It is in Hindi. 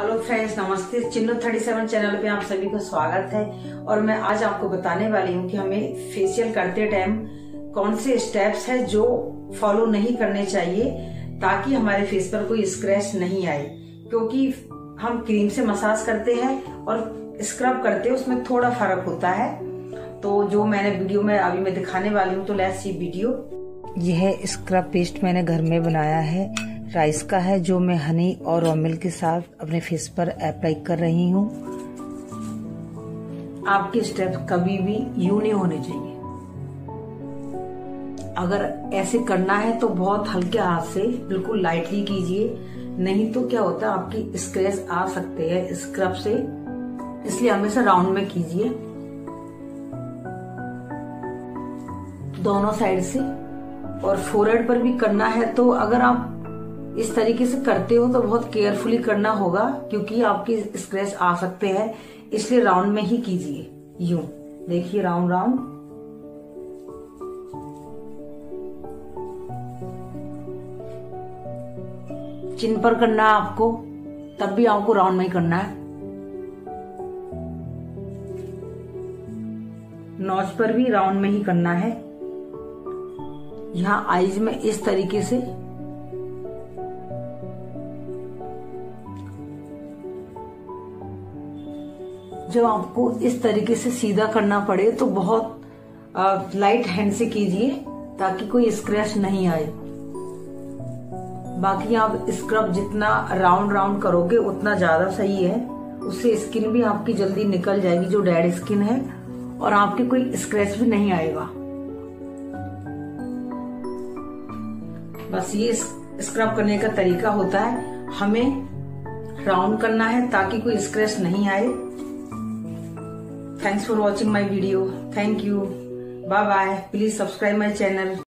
हेलो फ्रेंड्स नमस्ते चिन्नो थर्टी सेवन चैनल पे आप सभी को स्वागत है और मैं आज आपको बताने वाली हूँ कि हमें फेशियल करते टाइम कौन से स्टेप्स है जो फॉलो नहीं करने चाहिए ताकि हमारे फेस पर कोई स्क्रैच नहीं आए क्योंकि हम क्रीम से मसाज करते हैं और स्क्रब करते हैं उसमें थोड़ा फर्क होता है तो जो मैंने वीडियो में अभी मैं दिखाने वाली हूँ तो लेट्स सी वीडियो यह स्क्रब पेस्ट मैंने घर में बनाया है राइस का है जो मैं हनी और ऑमिल के साथ अपने फेस पर अप्लाई कर रही हूँ आपके स्टेप कभी भी यू नहीं होने चाहिए अगर ऐसे करना है तो बहुत हल्के हाथ से बिल्कुल लाइटली कीजिए नहीं तो क्या होता है आपकी स्क्रेच आ सकते हैं स्क्रब से इसलिए हमेशा राउंड में कीजिए दोनों साइड से और फोरहेड पर भी करना है तो अगर आप इस तरीके से करते हो तो बहुत केयरफुली करना होगा क्योंकि आपके स्क्रेच आ सकते हैं इसलिए राउंड में ही कीजिए यू देखिए राउंड राउंड चिन पर करना है आपको तब भी आपको राउंड में ही करना है नॉच पर भी राउंड में ही करना है यहाँ आईज में इस तरीके से जब आपको इस तरीके से सीधा करना पड़े तो बहुत लाइट हैंड से कीजिए ताकि कोई स्क्रैच नहीं आए बाकी आप स्क्रब जितना राउंड राउंड करोगे उतना ज्यादा सही है उससे स्किन भी आपकी जल्दी निकल जाएगी जो डेड स्किन है और आपके कोई स्क्रैच भी नहीं आएगा बस ये स्क्रब करने का तरीका होता है हमें राउंड करना है ताकि कोई स्क्रैच नहीं आए Thanks for watching my video. Thank you. Bye bye. Please subscribe my channel.